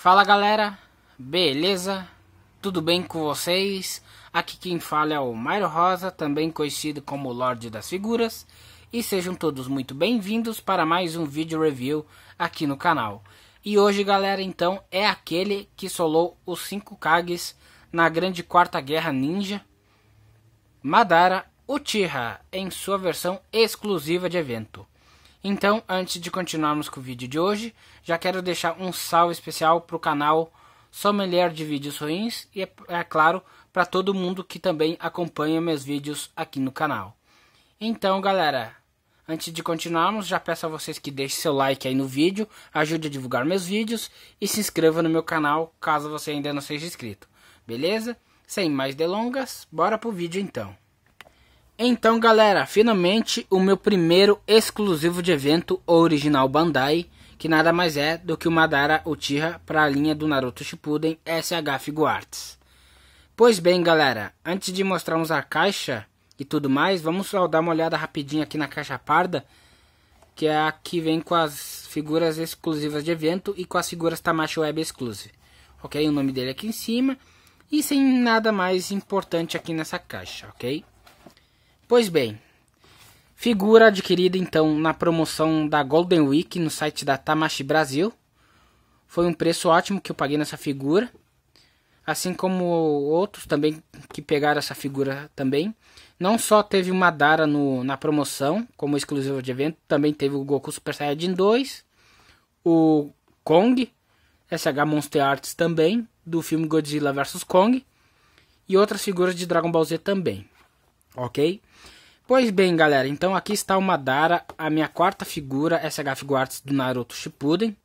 Fala galera, beleza? Tudo bem com vocês? Aqui quem fala é o Mairo Rosa, também conhecido como Lorde das Figuras, e sejam todos muito bem-vindos para mais um vídeo review aqui no canal. E hoje, galera, então é aquele que solou os 5 Kages na Grande Quarta Guerra Ninja, Madara Uchiha, em sua versão exclusiva de evento. Então, antes de continuarmos com o vídeo de hoje, já quero deixar um salve especial para o canal Sommelier de Vídeos Ruins e, é, claro, para todo mundo que também acompanha meus vídeos aqui no canal. Então, galera, antes de continuarmos, já peço a vocês que deixem seu like aí no vídeo, ajude a divulgar meus vídeos e se inscreva no meu canal caso você ainda não seja inscrito. Beleza? Sem mais delongas, bora pro vídeo então. Então galera, finalmente o meu primeiro exclusivo de evento original Bandai, que nada mais é do que o Madara Uchiha para a linha do Naruto Shippuden SH Figuarts. Pois bem galera, antes de mostrarmos a caixa e tudo mais, vamos só dar uma olhada rapidinho aqui na caixa parda, que é a que vem com as figuras exclusivas de evento e com as figuras Tamashi Web Exclusive. Ok, o nome dele aqui em cima e sem nada mais importante aqui nessa caixa, ok? Pois bem, figura adquirida então na promoção da Golden Week no site da Tamashi Brasil. Foi um preço ótimo que eu paguei nessa figura. Assim como outros também que pegaram essa figura também. Não só teve uma Dara no, na promoção, como exclusivo de evento, também teve o Goku Super Saiyajin 2, o Kong, SH Monster Arts também, do filme Godzilla vs Kong, e outras figuras de Dragon Ball Z também. Ok? Pois bem, galera, então aqui está o Madara, a minha quarta figura SH Figuarts do Naruto Shippuden,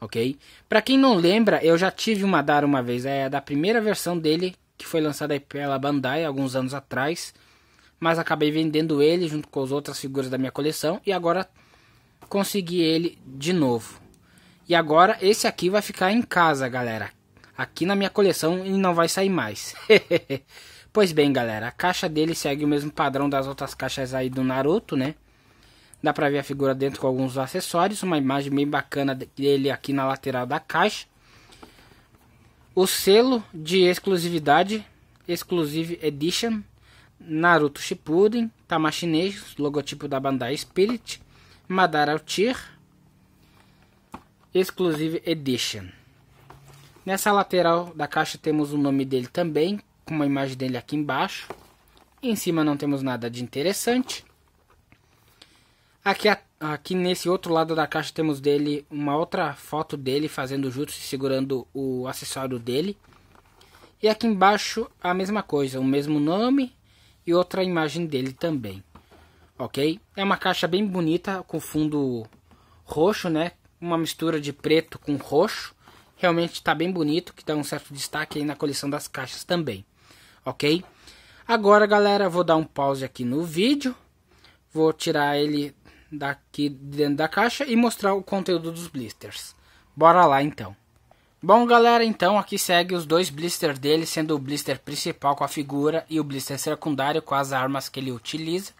ok? Para quem não lembra, eu já tive o Madara uma vez, é da primeira versão dele, que foi lançada pela Bandai alguns anos atrás, mas acabei vendendo ele junto com as outras figuras da minha coleção e agora consegui ele de novo. E agora esse aqui vai ficar em casa, galera, aqui na minha coleção e não vai sair mais. Pois bem, galera, a caixa dele segue o mesmo padrão das outras caixas aí do Naruto, né? Dá pra ver a figura dentro com alguns acessórios, uma imagem bem bacana dele aqui na lateral da caixa. O selo de exclusividade, Exclusive Edition, Naruto Shippuden, Tamashi logotipo da Bandai Spirit, Madara Uchiha, Exclusive Edition. Nessa lateral da caixa temos o nome dele também, com uma imagem dele aqui embaixo. Em cima não temos nada de interessante. Aqui, aqui nesse outro lado da caixa temos dele uma outra foto dele fazendo jutsu segurando o acessório dele. E aqui embaixo a mesma coisa, o mesmo nome e outra imagem dele também. Ok? É uma caixa bem bonita com fundo roxo, né? Uma mistura de preto com roxo. Realmente está bem bonito, que dá um certo destaque aí na coleção das caixas também ok? Agora, galera, vou dar um pause aqui no vídeo. Vou tirar ele daqui dentro da caixa e mostrar o conteúdo dos blisters. Bora lá, então. Bom, galera, então aqui segue os dois blisters dele, sendo o blister principal com a figura e o blister secundário com as armas que ele utiliza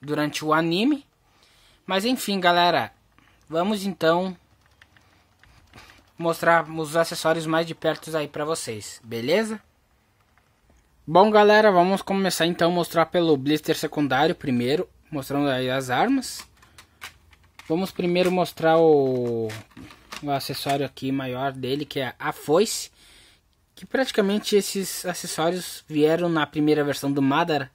durante o anime. Mas enfim, galera, vamos então mostrar os acessórios mais de perto aí para vocês, beleza? Bom galera, vamos começar então a mostrar pelo blister secundário primeiro, mostrando aí as armas. Vamos primeiro mostrar o, o acessório aqui maior dele, que é a foice. Que praticamente esses acessórios vieram na primeira versão do Madara,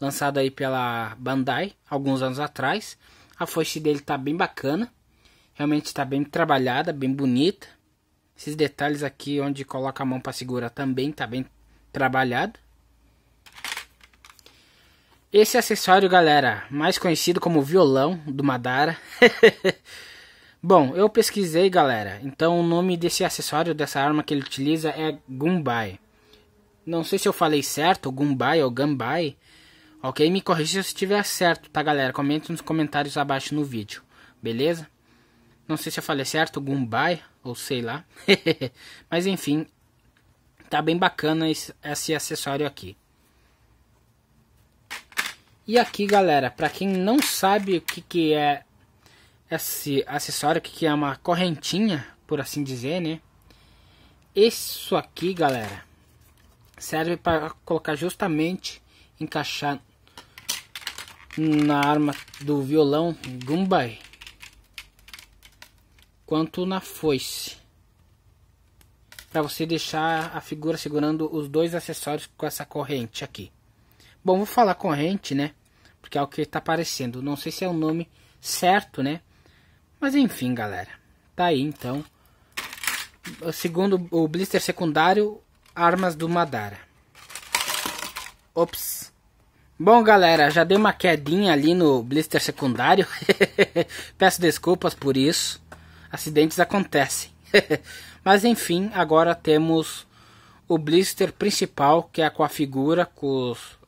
lançado aí pela Bandai, alguns anos atrás. A foice dele tá bem bacana, realmente está bem trabalhada, bem bonita. Esses detalhes aqui onde coloca a mão para segurar também tá bem trabalhado. Esse acessório, galera, mais conhecido como violão do Madara. Bom, eu pesquisei, galera. Então o nome desse acessório, dessa arma que ele utiliza é Gumbai. Não sei se eu falei certo, Gumbai ou Gambai. Ok, me corrija se estiver certo, tá, galera? Comente nos comentários abaixo no vídeo, beleza? Não sei se eu falei certo, Gumbai, ou sei lá. Mas enfim, tá bem bacana esse, esse acessório aqui. E aqui, galera, para quem não sabe o que, que é esse acessório, o que, que é uma correntinha, por assim dizer, né? Isso aqui, galera, serve para colocar justamente, encaixar na arma do violão Gumbai, quanto na foice. Para você deixar a figura segurando os dois acessórios com essa corrente aqui. Bom, vou falar corrente, né? Porque é o que está aparecendo. Não sei se é o nome certo, né? Mas enfim, galera. Tá aí então segundo o blister secundário, armas do Madara. Ops. Bom, galera, já dei uma quedinha ali no blister secundário. Peço desculpas por isso. Acidentes acontecem. Mas enfim, agora temos o blister principal, que é com a figura, com os,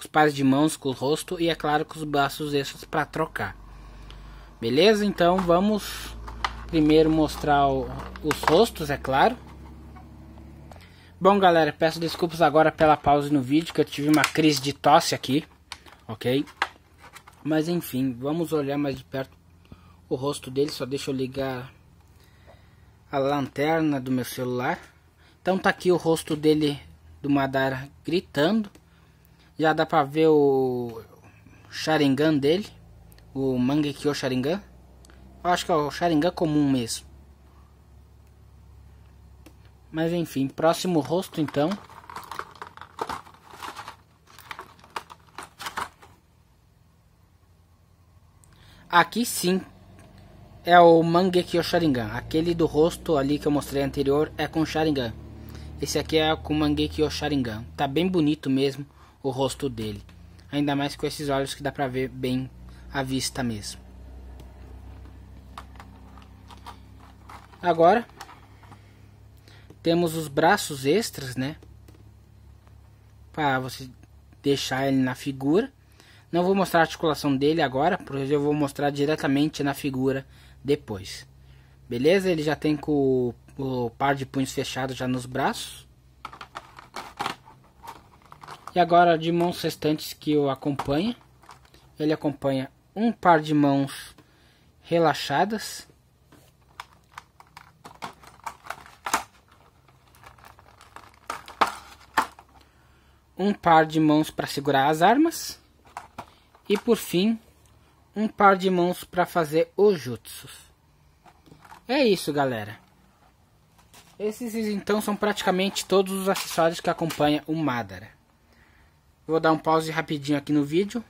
com os pares de mãos, com o rosto e é claro com os braços extras para trocar. Beleza? Então vamos primeiro mostrar o, os rostos, é claro. Bom, galera, peço desculpas agora pela pausa no vídeo, que eu tive uma crise de tosse aqui, ok? Mas enfim, vamos olhar mais de perto o rosto dele, só deixa eu ligar a lanterna do meu celular. Então tá aqui o rosto dele do Madara gritando. Já dá pra ver o Sharingan dele, o Mangekyo Sharingan. Eu acho que é o Sharingan comum mesmo. Mas enfim, próximo rosto então. Aqui sim é o Mangekyo Sharingan. Aquele do rosto ali que eu mostrei anterior é com Sharingan. Esse aqui é com Mangekyo Sharingan. Tá bem bonito mesmo o rosto dele. Ainda mais com esses olhos que dá pra ver bem à vista mesmo. Agora temos os braços extras, né? Para você deixar ele na figura. Não vou mostrar a articulação dele agora, porque eu vou mostrar diretamente na figura depois. Beleza? Ele já tem com o, o par de punhos fechado já nos braços. E agora de mãos restantes que o acompanha. Ele acompanha um par de mãos relaxadas um par de mãos para segurar as armas e por fim um par de mãos para fazer os jutsus. É isso, galera. Esses então são praticamente todos os acessórios que acompanham o Madara. Vou dar um pause rapidinho aqui no vídeo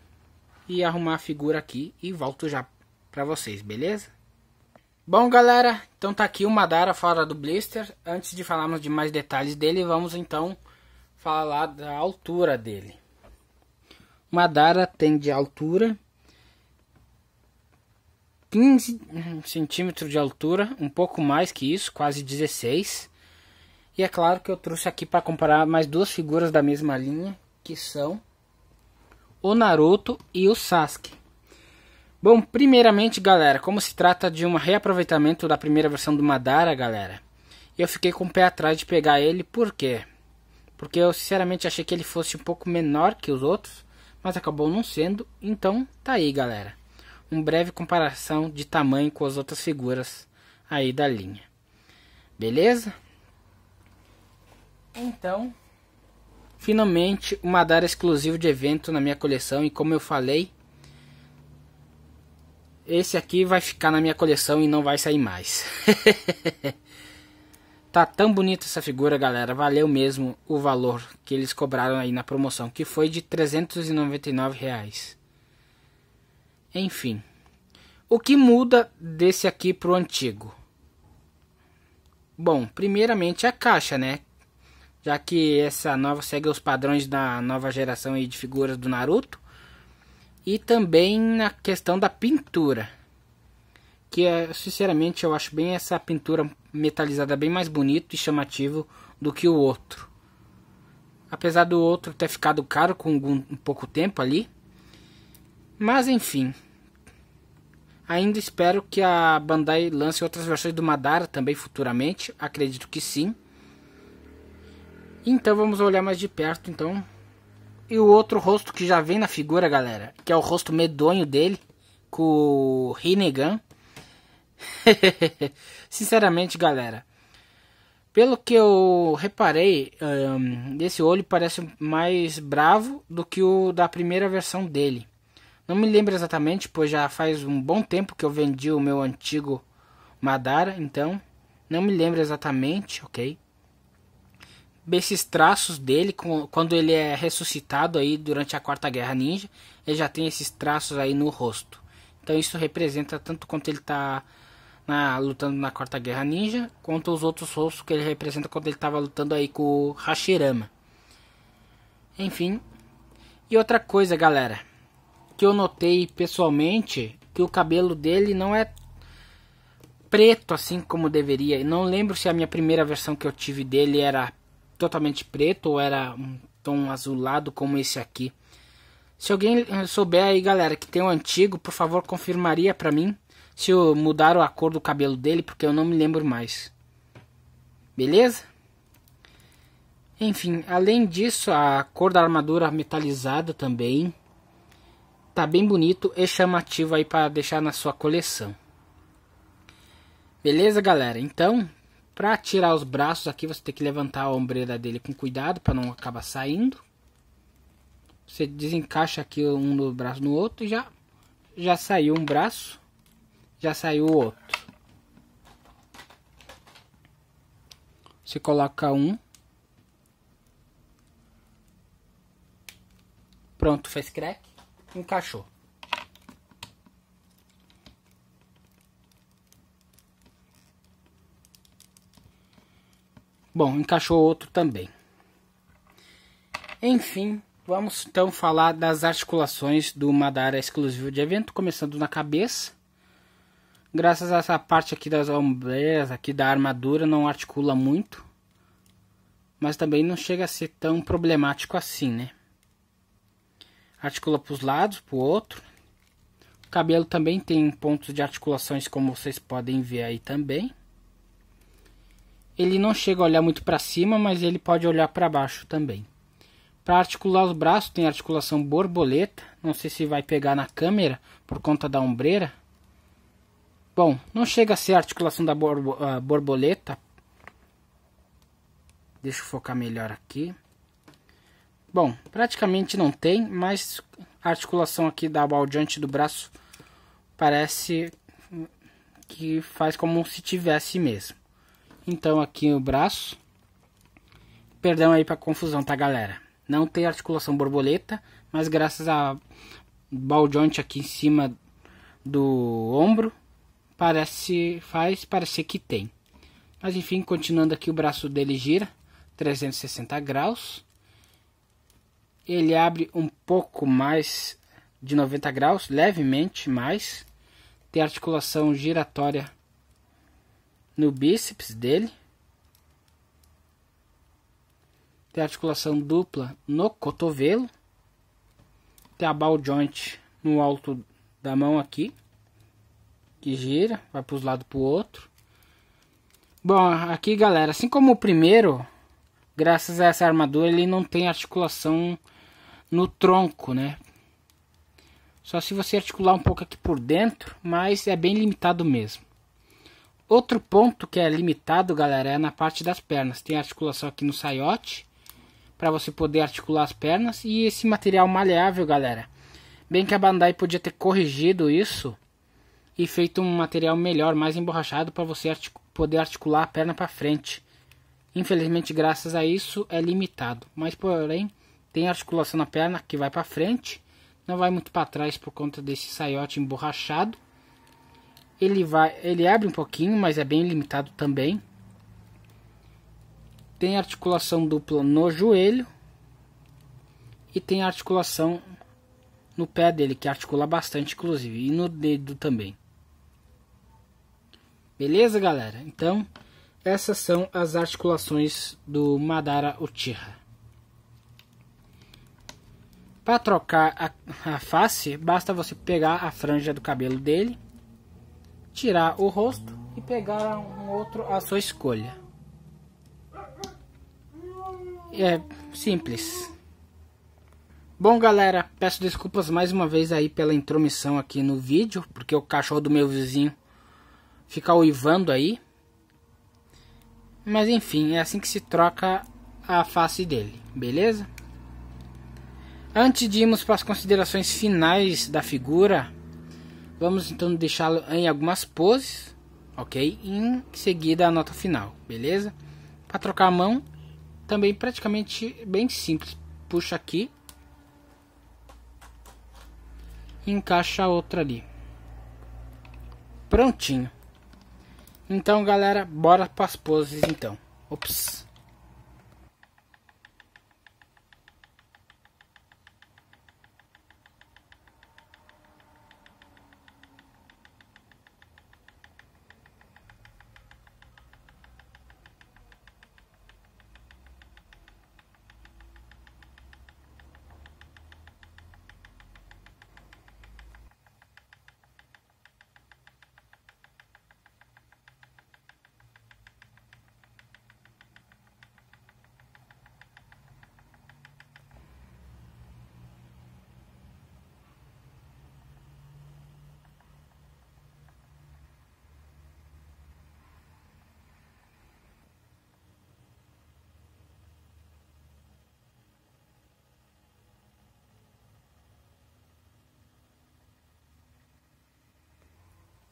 e arrumar a figura aqui e volto já para vocês, beleza? Bom, galera, então tá aqui o Madara fora do blister. Antes de falarmos de mais detalhes dele, vamos então falar da altura dele. Madara tem de altura 15 centímetros de altura, um pouco mais que isso, quase 16. E é claro que eu trouxe aqui para comparar mais duas figuras da mesma linha, que são o Naruto e o Sasuke. Bom, primeiramente, galera, como se trata de um reaproveitamento da primeira versão do Madara, galera, eu fiquei com o pé atrás de pegar ele, por quê? Porque eu sinceramente achei que ele fosse um pouco menor que os outros, mas acabou não sendo. Então tá aí, galera. Um breve comparação de tamanho com as outras figuras aí da linha. Beleza? Então, finalmente o Madara exclusivo de evento na minha coleção e como eu falei, esse aqui vai ficar na minha coleção e não vai sair mais. Tá tão bonita essa figura, galera. Valeu mesmo o valor que eles cobraram aí na promoção, que foi de 399 reais. Enfim. O que muda desse aqui pro antigo? Bom, primeiramente a caixa, né? Já que essa nova segue os padrões da nova geração de figuras do Naruto. E também na questão da pintura que é, sinceramente eu acho bem essa pintura metalizada bem mais bonito e chamativo do que o outro. Apesar do outro ter ficado caro com um pouco tempo ali. Mas enfim. Ainda espero que a Bandai lance outras versões do Madara também futuramente. Acredito que sim. Então vamos olhar mais de perto então. E o outro rosto que já vem na figura, galera. Que é o rosto medonho dele. Com o Rinnegan Sinceramente, galera, Pelo que eu reparei, um, esse olho parece mais bravo do que o da primeira versão dele. Não me lembro exatamente, pois já faz um bom tempo que eu vendi o meu antigo Madara, então não me lembro exatamente, ok? Esses traços dele, quando ele é ressuscitado aí durante a Quarta Guerra Ninja, ele já tem esses traços aí no rosto. Então isso representa tanto quanto ele está lutando na Quarta Guerra Ninja, quanto os outros rostos que ele representa quando ele estava lutando aí com o Hashirama. Enfim. E outra coisa, galera, que eu notei pessoalmente, que o cabelo dele não é preto assim como deveria. Não lembro se a minha primeira versão que eu tive dele era totalmente preto ou era um tom azulado como esse aqui. Se alguém souber aí, galera, que tem um antigo, por favor, confirmaria para mim se mudaram a cor do cabelo dele, porque eu não me lembro mais. Beleza? Enfim, além disso, a cor da armadura metalizada também tá bem bonito e chamativo aí para deixar na sua coleção. Beleza, galera? Então, para tirar os braços aqui, você tem que levantar a ombreira dele com cuidado para não acabar saindo. Você desencaixa aqui um do braço no outro e já já saiu um braço já saiu o outro. Você coloca um. Pronto, fez crack. Encaixou. Bom, encaixou outro também. Enfim, vamos então falar das articulações do Madara exclusivo de evento, começando na cabeça. Graças a essa parte aqui das ombreiras, aqui da armadura, não articula muito. Mas também não chega a ser tão problemático assim, né? Articula para os lados, para o outro. O cabelo também tem pontos de articulações, como vocês podem ver aí também. Ele não chega a olhar muito para cima, mas ele pode olhar para baixo também. Para articular os braços tem articulação borboleta. Não sei se vai pegar na câmera por conta da ombreira. Bom, não chega a ser a articulação da borbo, borboleta. Deixa eu focar melhor aqui. Bom, praticamente não tem, mas a articulação aqui da baldeante do braço parece que faz como se tivesse mesmo. Então aqui o braço. Perdão aí para confusão, tá galera? Não tem articulação borboleta, mas graças a baldeante aqui em cima do ombro, parece faz parecer que tem. Mas enfim, continuando aqui, o braço dele gira 360 graus. Ele abre um pouco mais de 90 graus, levemente mais. Tem articulação giratória no bíceps dele. Tem articulação dupla no cotovelo. Tem a ball joint no alto da mão aqui que gira, vai para os lados para o outro. Bom, aqui galera, assim como o primeiro, graças a essa armadura ele não tem articulação no tronco, né? Só se você articular um pouco aqui por dentro, mas é bem limitado mesmo. Outro ponto que é limitado, galera, é na parte das pernas. Tem articulação aqui no saiote, para você poder articular as pernas. E esse material maleável, galera. Bem que a Bandai podia ter corrigido isso e feito um material melhor, mais emborrachado para você artic poder articular a perna para frente. Infelizmente, graças a isso é limitado, mas porém tem articulação na perna que vai para frente, não vai muito para trás por conta desse saiote emborrachado. Ele vai, ele abre um pouquinho, mas é bem limitado também. Tem articulação dupla no joelho e tem articulação no pé dele que articula bastante, inclusive, e no dedo também. Beleza, galera? Então, essas são as articulações do Madara Uchiha. Para trocar a, a, face, basta você pegar a franja do cabelo dele, tirar o rosto e pegar um outro à sua escolha. É simples. Bom, galera, peço desculpas mais uma vez aí pela intromissão aqui no vídeo, porque o cachorro do meu vizinho ficar uivando aí. Mas enfim, é assim que se troca a face dele, beleza? Antes de irmos para as considerações finais da figura, vamos então deixá-lo em algumas poses, ok? Em seguida a nota final, beleza? Para trocar a mão, também praticamente bem simples. Puxa aqui encaixa a outra ali. Prontinho. Então, galera, bora para as poses então. Ops.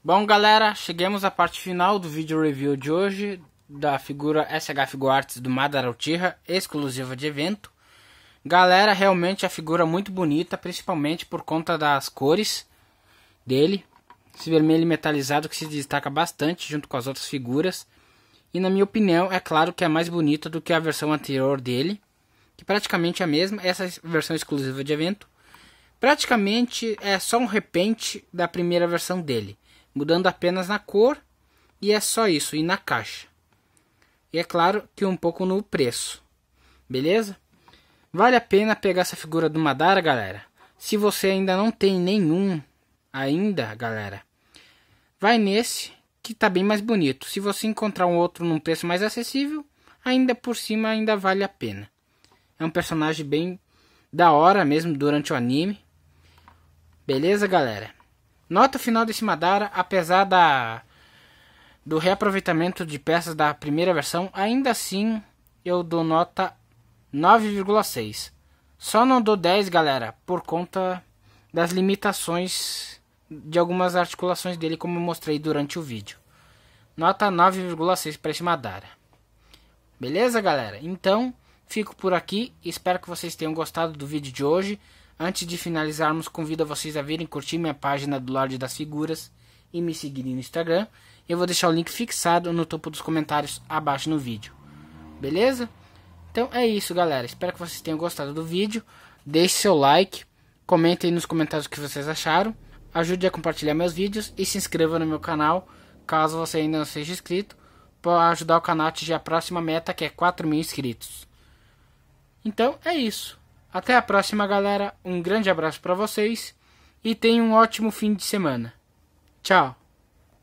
Bom galera, chegamos à parte final do vídeo review de hoje da figura SH Figuarts do Madara Uchiha, exclusiva de evento. Galera, realmente a figura muito bonita, principalmente por conta das cores dele. Esse vermelho metalizado que se destaca bastante junto com as outras figuras. E na minha opinião, é claro que é mais bonita do que a versão anterior dele, que praticamente é a mesma, essa versão exclusiva de evento. Praticamente é só um repente da primeira versão dele mudando apenas na cor e é só isso, e na caixa. E é claro que um pouco no preço. Beleza? Vale a pena pegar essa figura do Madara, galera. Se você ainda não tem nenhum ainda, galera, vai nesse que tá bem mais bonito. Se você encontrar um outro num preço mais acessível, ainda por cima ainda vale a pena. É um personagem bem da hora mesmo durante o anime. Beleza, galera? Nota final desse Madara, apesar da do reaproveitamento de peças da primeira versão, ainda assim eu dou nota 9,6. Só não dou 10, galera, por conta das limitações de algumas articulações dele, como eu mostrei durante o vídeo. Nota 9,6 para esse Madara. Beleza, galera? Então, fico por aqui. Espero que vocês tenham gostado do vídeo de hoje. Antes de finalizarmos, convido vocês a virem curtir minha página do Lorde das Figuras e me seguirem no Instagram. Eu vou deixar o link fixado no topo dos comentários abaixo no vídeo. Beleza? Então é isso, galera. Espero que vocês tenham gostado do vídeo. Deixe seu like, comentem nos comentários o que vocês acharam. Ajude a compartilhar meus vídeos e se inscreva no meu canal, caso você ainda não seja inscrito, para ajudar o canal a atingir a próxima meta, que é 4 mil inscritos. Então é isso. Até a próxima, galera. Um grande abraço para vocês e tenham um ótimo fim de semana. Tchau.